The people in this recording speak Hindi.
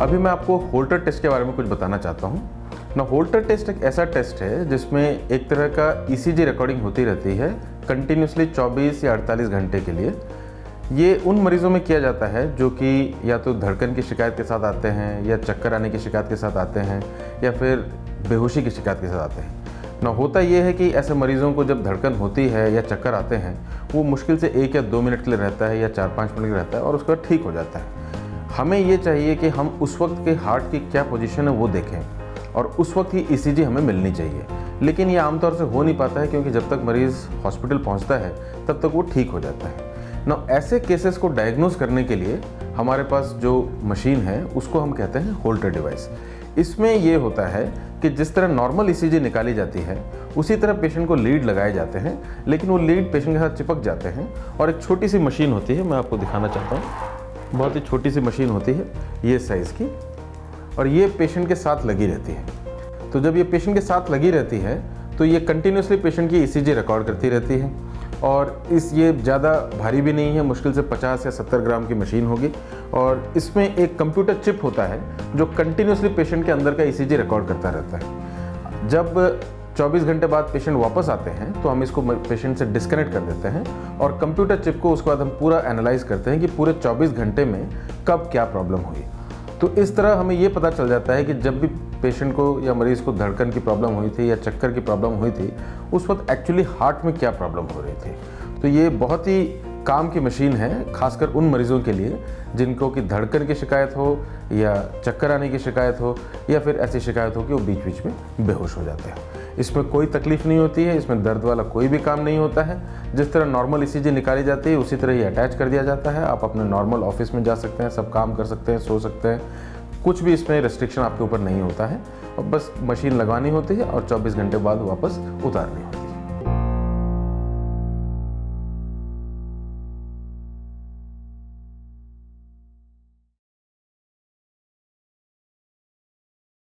अभी मैं आपको होल्टर टेस्ट के बारे में कुछ बताना चाहता हूँ। ना होल्टर टेस्ट एक ऐसा टेस्ट है जिसमें एक तरह का ईसीजी रिकॉर्डिंग होती रहती है कंटिन्यूसली 24 या 48 घंटे के लिए। ये उन मरीज़ों में किया जाता है जो कि या तो धड़कन की शिकायत के साथ आते हैं या चक्कर आने की शिकायत के साथ आते हैं या फिर बेहोशी की शिकायत के साथ आते हैं। ना, होता ये है कि ऐसे मरीज़ों को जब धड़कन होती है या चक्कर आते हैं, वो मुश्किल से एक या दो मिनट के लिए रहता है या चार पाँच मिनट के लिए रहता है और उसके ठीक हो जाता है। हमें ये चाहिए कि हम उस वक्त के हार्ट की क्या पोजीशन है वो देखें। और उस वक्त ही ई हमें मिलनी चाहिए। लेकिन ये आमतौर से हो नहीं पाता है क्योंकि जब तक मरीज़ हॉस्पिटल पहुँचता है, तब तक वो ठीक हो जाता है। ना ऐसे केसेस को डायग्नोज करने के लिए हमारे पास जो मशीन है, उसको हम कहते हैं होल्टर डिवाइस इसमें ये होता है कि जिस तरह नॉर्मल ईसीजी निकाली जाती है, उसी तरह पेशेंट को लीड लगाए जाते हैं, लेकिन वो लीड पेशेंट के साथ चिपक जाते हैं। और एक छोटी सी मशीन होती है, मैं आपको दिखाना चाहता हूँ। बहुत ही छोटी सी मशीन होती है, ये साइज़ की, और ये पेशेंट के साथ लगी रहती है। तो जब ये पेशेंट के साथ लगी रहती है तो ये कंटिन्यूसली पेशेंट की ईसीजी रिकॉर्ड करती रहती है, और इस, ये ज़्यादा भारी भी नहीं है, मुश्किल से 50 या 70 ग्राम की मशीन होगी, और इसमें एक कंप्यूटर चिप होता है, जो कंटिन्यूसली पेशेंट के अंदर का ईसीजी रिकॉर्ड करता रहता है। जब 24 घंटे बाद पेशेंट वापस आते हैं तो हम इसको पेशेंट से डिस्कनेक्ट कर देते हैं और कंप्यूटर चिप को उसके बाद हम पूरा एनालाइज करते हैं कि पूरे 24 घंटे में कब क्या प्रॉब्लम हुई। तो इस तरह हमें ये पता चल जाता है कि जब भी पेशेंट को या मरीज़ को धड़कन की प्रॉब्लम हुई थी या चक्कर की प्रॉब्लम हुई थी, उस वक्त एक्चुअली हार्ट में क्या प्रॉब्लम हो रही थी। तो ये बहुत ही काम की मशीन है, खासकर उन मरीज़ों के लिए जिनको कि धड़कन की शिकायत हो या चक्कर आने की शिकायत हो या फिर ऐसी शिकायत हो कि वो बीच बीच में बेहोश हो जाते हैं। इसमें कोई तकलीफ़ नहीं होती है, इसमें दर्द वाला कोई भी काम नहीं होता है। जिस तरह नॉर्मल ई निकाली जाती है, उसी तरह ही अटैच कर दिया जाता है। आप अपने नॉर्मल ऑफ़िस में जा सकते हैं, सब काम कर सकते हैं, सो सकते हैं। कुछ भी इसमें रेस्ट्रिक्शन आपके ऊपर नहीं होता है। और बस मशीन लगानी होती है और 24 घंटे बाद वापस उतारनी होती है।